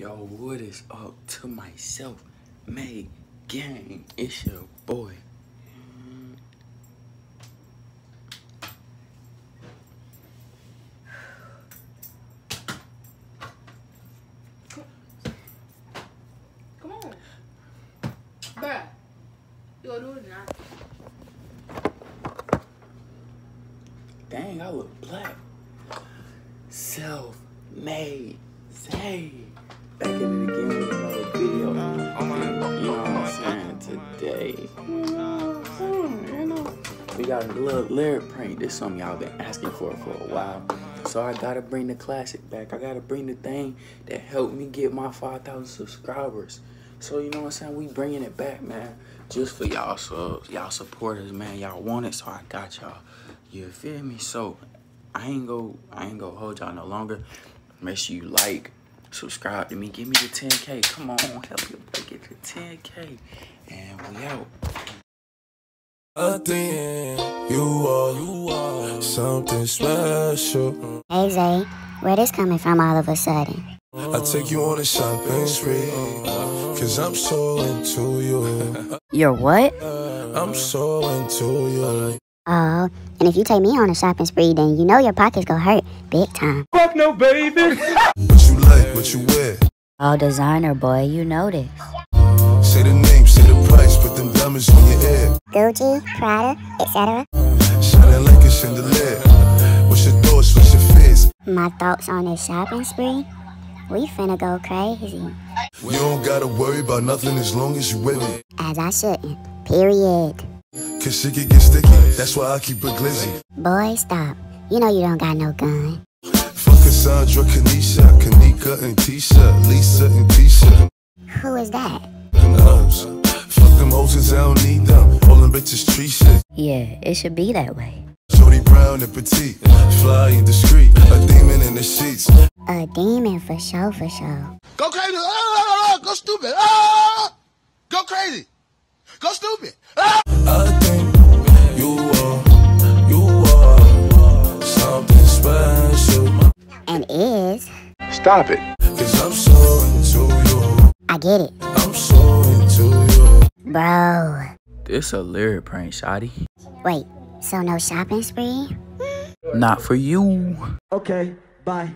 Yo, what is up to myself? May gang, it's your boy. Come on. Bruh. You gonna do it now? Dang, I look black. Self-made. Zay. Back at it again with another video. You know what I'm saying? Today. You know, we got a little lyric prank. This is something y'all been asking for for a while. So I gotta bring the classic back. I gotta bring the thing that helped me get my 5,000 subscribers. So you know what I'm saying? We bringing it back, man. Just for y'all subs, y'all supporters, man. Y'all want it, so I got y'all. You feel me? So I ain't go, I ain't go hold y'all no longer. Make sure you like, subscribe to me. Give me the 10K. Come on, help your boy get to 10K. And we out. I think you are, you are something special. Hey Zay, where this coming from all of a sudden? I take you on a shopping spree, cause I'm so into you. You're what? I'm so into you. Oh, and if you take me on a shopping spree, then you know your pockets go hurt big time. Fuck no, you like, what you wear. Oh, designer boy, you know this. Say the name, say the price, put them diamonds on your ear. Gucci, Prada, etc. Shining like a chandelier. What's your thoughts, what's your fears? My thoughts on this shopping spree? We finna go crazy. You don't gotta worry about nothing as long as you with me. As I shouldn't. Period. Cause shit can get sticky, that's why I keep it glizzy. Boy, stop. You know you don't got no gun. Fuck Cassandra, Kanisha, Kanika and Tisha, Lisa and Tisha. Who is that? Them hoes. Fuck them hoes 'cause I don't need them. All them bitches tree shit. Yeah, it should be that way. Jody Brown and petite, fly and discreet, a demon in the sheets. A demon for sure, for sure. Go crazy. Ah, go stupid. Ah, Stop it. Cause I'm so into you, I get it. I'm so into you. Bro. This a lyric prank, Shotty. Wait, so no shopping spree? Not for you. Okay, bye.